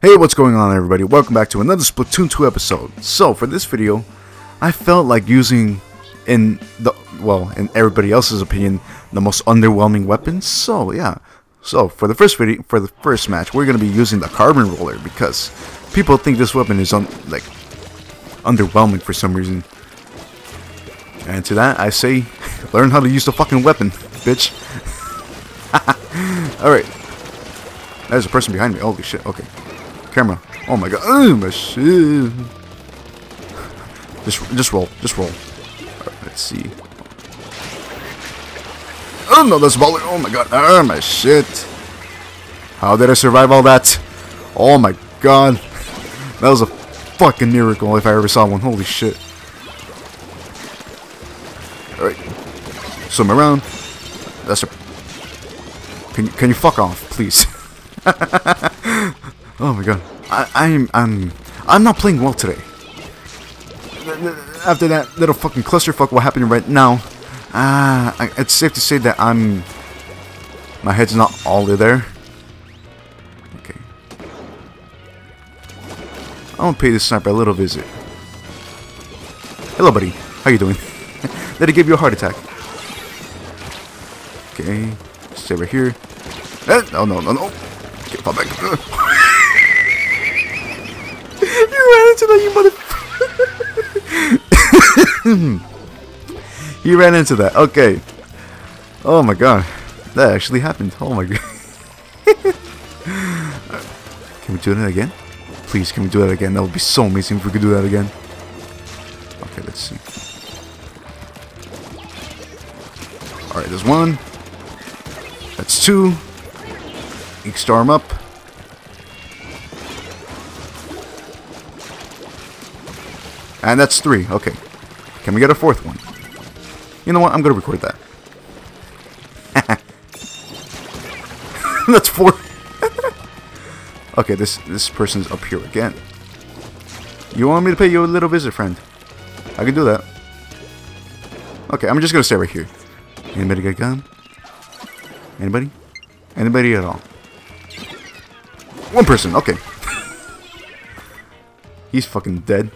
Hey, what's going on everybody? Welcome back to another Splatoon 2 episode. So, for this video, I felt like using, in the, well, in everybody else's opinion, the most underwhelming weapons. So, yeah. So, for the first video, for the first match, we're going to be using the Carbon Roller because people think this weapon is, un, like, underwhelming for some reason. And to that, I say, learn how to use the fucking weapon, bitch. Alright. There's a person behind me. Holy shit, okay camera. Oh my god. Oh my shit. Just, just roll. Just roll. Right, let's see. Oh no, that's baller. Oh my god. Oh my shit. How did I survive all that? Oh my god. That was a fucking miracle if I ever saw one. Holy shit. Alright. Swim around. That's a... Can can you fuck off, please? Oh my god. I, I'm I'm I'm not playing well today. After that little fucking clusterfuck what happening right now, ah, uh, it's safe to say that I'm my head's not all there. Okay. I'm gonna pay this sniper a little visit. Hello, buddy. How you doing? Did it give you a heart attack? Okay. Stay right here. Eh, no, no, no, no. Fall back. ran into that, you mother. he ran into that. Okay. Oh my god. That actually happened. Oh my god. can we do that again? Please, can we do that again? That would be so amazing if we could do that again. Okay, let's see. Alright, there's one. That's two. Ink storm up. And that's three. Okay. Can we get a fourth one? You know what? I'm going to record that. that's four. okay, this this person's up here again. You want me to pay you a little visit, friend? I can do that. Okay, I'm just going to stay right here. Anybody got a gun? Anybody? Anybody at all? One person, okay. He's fucking dead.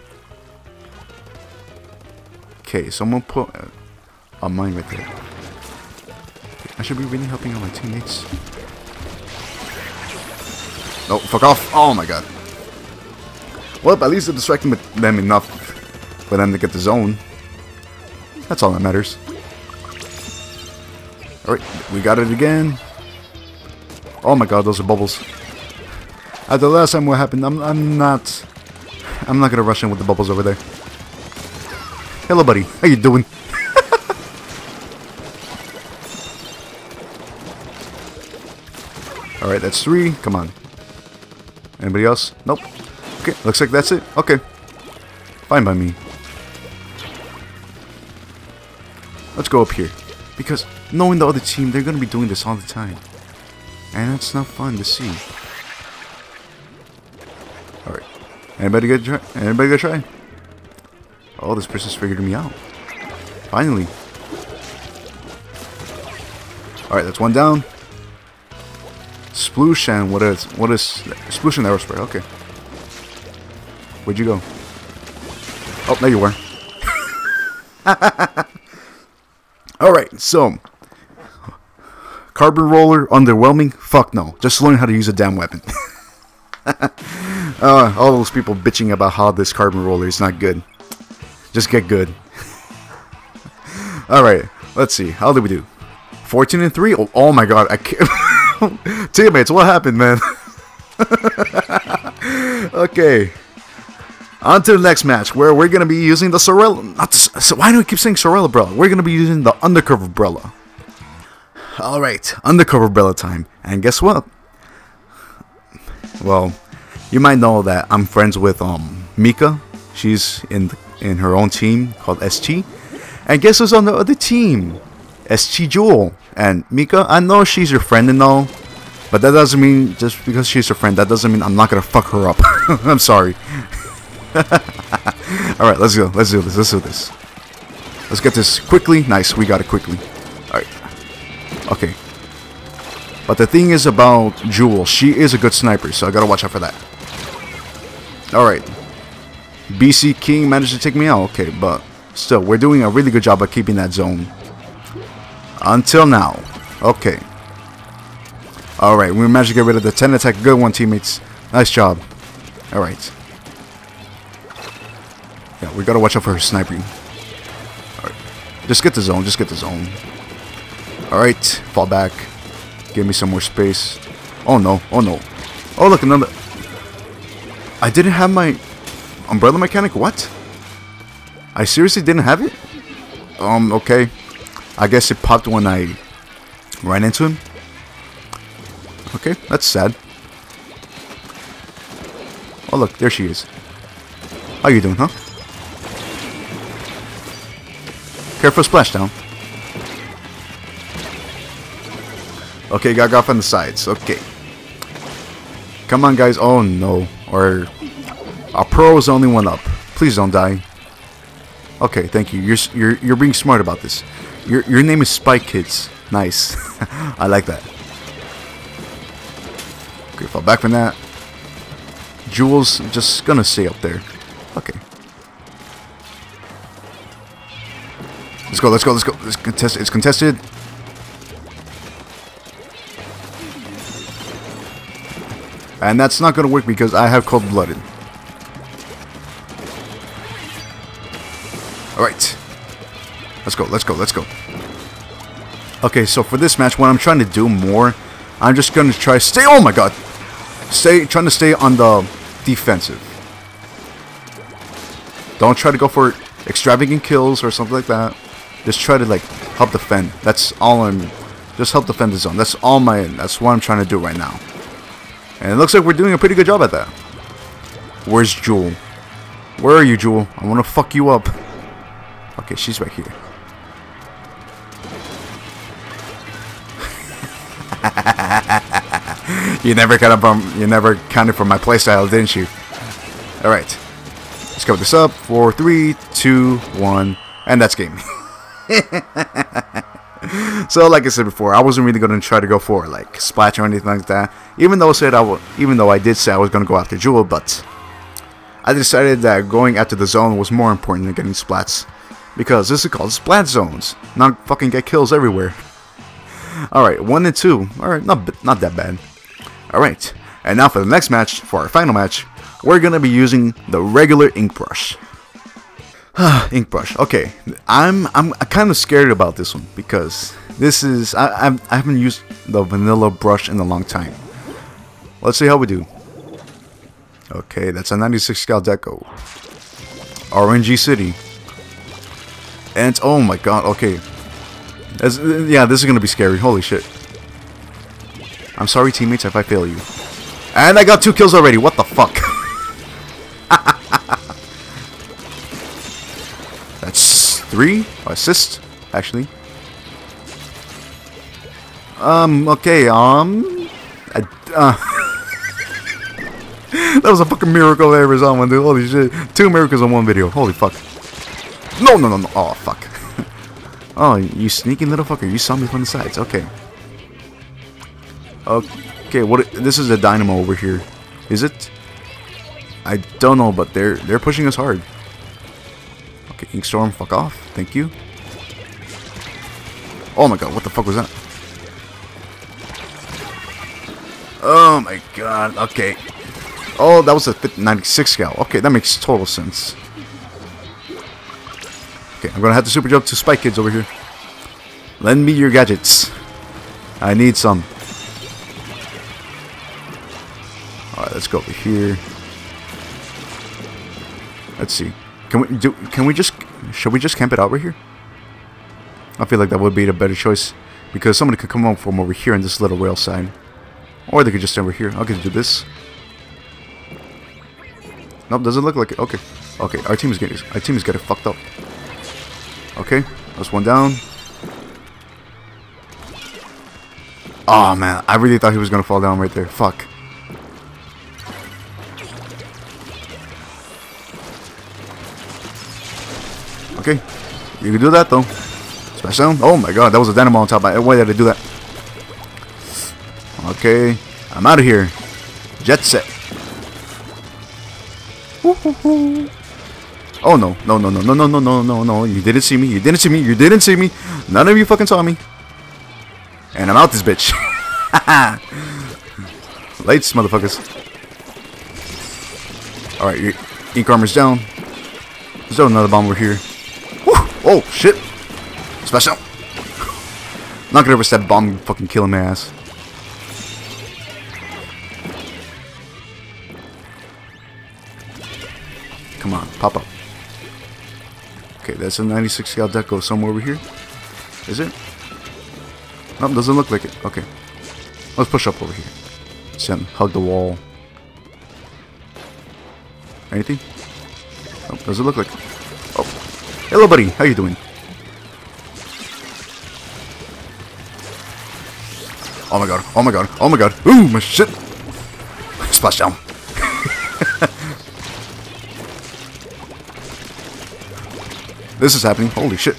Okay, someone put a mine right there. I should be really helping out my teammates. No, fuck off. Oh my god. Well, at least I distracted them enough for them to get the zone. That's all that matters. Alright, we got it again. Oh my god, those are bubbles. At the last time what happened, I'm, I'm not... I'm not gonna rush in with the bubbles over there. Hello, buddy. How you doing? Alright, that's three. Come on. Anybody else? Nope. Okay, looks like that's it. Okay. Fine by me. Let's go up here. Because knowing the other team, they're going to be doing this all the time. And that's not fun to see. Alright. Anybody gonna try? Anybody gonna try? Oh, this person's figured me out. Finally. Alright, that's one down. Sploosh what is what is Sploosh and Aerospray, okay. Where'd you go? Oh, there you were. Alright, so Carbon roller, underwhelming? Fuck no. Just learn how to use a damn weapon. uh, all those people bitching about how this carbon roller is not good. Just get good. Alright, let's see. How did we do? 14 and 3? Oh, oh my god, I can't. Teammates, what happened, man? okay. On to the next match, where we're going to be using the Sorella. Not the, so why do I keep saying Sorella Umbrella? We're going to be using the Undercover Umbrella. Alright, Undercover Umbrella time. And guess what? Well, you might know that I'm friends with um Mika. She's in the in her own team called ST. And guess who's on the other team? ST Jewel. And Mika, I know she's your friend and all, but that doesn't mean just because she's your friend, that doesn't mean I'm not gonna fuck her up. I'm sorry. Alright, let's go. Let's do this. Let's do this. Let's get this quickly. Nice, we got it quickly. Alright. Okay. But the thing is about Jewel, she is a good sniper, so I gotta watch out for that. Alright. BC King managed to take me out. Okay, but still, we're doing a really good job of keeping that zone. Until now. Okay. Alright, we managed to get rid of the 10 attack. Good one, teammates. Nice job. Alright. Yeah, we gotta watch out for her sniping. Alright. Just get the zone. Just get the zone. Alright. Fall back. Give me some more space. Oh no. Oh no. Oh look, another... I didn't have my umbrella mechanic. What? I seriously didn't have it? Um, okay. I guess it popped when I ran into him. Okay, that's sad. Oh look, there she is. How you doing, huh? Careful splashdown. Okay, got off on the sides. Okay. Come on, guys. Oh, no. Or... Our pro is the only one up. Please don't die. Okay, thank you. You're you're you're being smart about this. Your your name is Spike Kids. Nice. I like that. Okay, fall back from that. Jewel's just gonna stay up there. Okay. Let's go, let's go, let's go. It's contested. It's contested. And that's not gonna work because I have cold blooded. Let's go, let's go, let's go. Okay, so for this match, what I'm trying to do more, I'm just gonna try stay oh my god. Stay trying to stay on the defensive. Don't try to go for extravagant kills or something like that. Just try to like help defend. That's all I'm just help defend the zone. That's all my that's what I'm trying to do right now. And it looks like we're doing a pretty good job at that. Where's Jewel? Where are you, Jewel? I want to fuck you up. Okay, she's right here. You never of um, you never counted for my playstyle, didn't you? All right, let's cover this up. Four, three, two, one, and that's game. so like I said before, I wasn't really going to try to go for like splash or anything like that. Even though I said I even though I did say I was going to go after Jewel, but I decided that going after the zone was more important than getting splats because this is called splat zones, not fucking get kills everywhere. All right, one and two. All right, not not that bad. All right, and now for the next match, for our final match, we're gonna be using the regular ink brush. ink brush. Okay, I'm I'm kind of scared about this one because this is I I'm, I haven't used the vanilla brush in a long time. Let's see how we do. Okay, that's a 96 scale deco. RNG City. And oh my god, okay. As, yeah, this is gonna be scary. Holy shit. I'm sorry, teammates, if I fail you. And I got two kills already. What the fuck? That's three assist, actually. Um. Okay. Um. I, uh, that was a fucking miracle there, Arizona, dude. Holy shit. Two miracles in one video. Holy fuck. No, no, no, no. Oh, fuck. oh, you sneaky little fucker. You saw me from the sides. Okay. Okay, what? This is a dynamo over here. Is it? I don't know, but they're they're pushing us hard. Okay, Inkstorm, fuck off. Thank you. Oh my god, what the fuck was that? Oh my god, okay. Oh, that was a 96 scale. Okay, that makes total sense. Okay, I'm gonna have to super jump to Spike Kids over here. Lend me your gadgets. I need some. Let's go over here. Let's see. Can we do can we just should we just camp it out right here? I feel like that would be the better choice. Because somebody could come up from over here on this little rail side. Or they could just over here. I'll get to do this. Nope, doesn't look like it. Okay. Okay, our team is getting our team is getting fucked up. Okay, that's one down. Oh man, I really thought he was gonna fall down right there. Fuck. Okay, you can do that though. Smash down. Oh my god, that was a dynamo on top. Why did I do that? Okay, I'm out of here. Jet set. Oh no, no, no, no, no, no, no, no, no, no. You didn't see me. You didn't see me. You didn't see me. None of you fucking saw me. And I'm out this bitch. Lights, motherfuckers. Alright, ink armor's down. There's another bomb over here. Oh, shit. Special. Not gonna ever step bomb fucking killing my ass. Come on, pop up. Okay, that's a 96 gal deco somewhere over here. Is it? No, doesn't look like it. Okay. Let's push up over here. Send, hug the wall. Anything? Oh, does it look like Oh. Hello, buddy. How you doing? Oh my god. Oh my god. Oh my god. Ooh, my shit. Splash down. this is happening. Holy shit.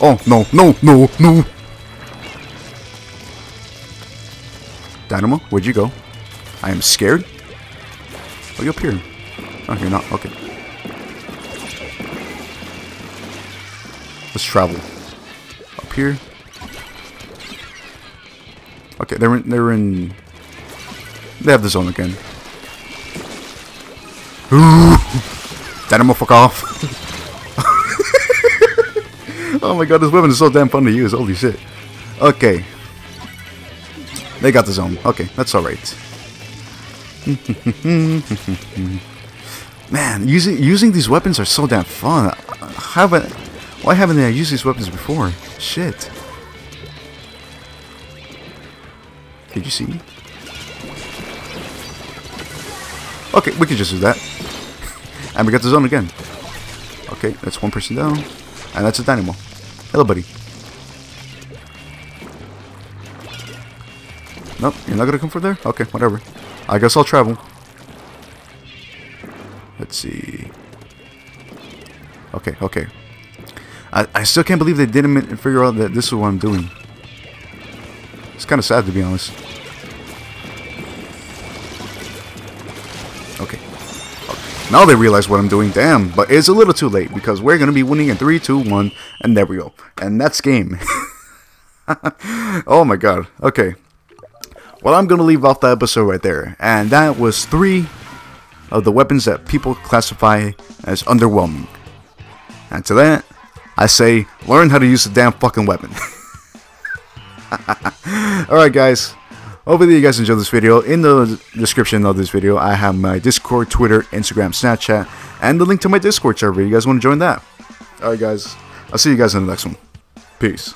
Oh, no, no, no, no. Dynamo, where'd you go? I am scared. Oh, you're up here. Oh, you're not. Okay. Let's travel. Up here. Okay, they're in, they're in... They have the zone again. Dynamo, fuck off! oh my god, this weapon is so damn fun to use. Holy shit. Okay. They got the zone. Okay, that's alright. Man, using using these weapons are so damn fun. haven't why haven't I used these weapons before? Shit. Did you see me? Okay, we can just do that. and we got the zone again. Okay, that's one person down. And that's a dynamo. Hello, buddy. Nope, you're not gonna come from there? Okay, whatever. I guess I'll travel. Let's see. Okay, okay. I, I still can't believe they didn't figure out that this is what I'm doing. It's kind of sad to be honest. Okay. Now they realize what I'm doing. Damn, but it's a little too late because we're going to be winning in 3, 2, 1, and there we go. And that's game. oh my god. Okay. Well, I'm going to leave off the episode right there. And that was three of the weapons that people classify as underwhelming. And to that, I say, learn how to use the damn fucking weapon. Alright guys, hopefully you guys enjoyed this video. In the description of this video, I have my Discord, Twitter, Instagram, Snapchat, and the link to my Discord server. You guys want to join that? Alright guys, I'll see you guys in the next one. Peace.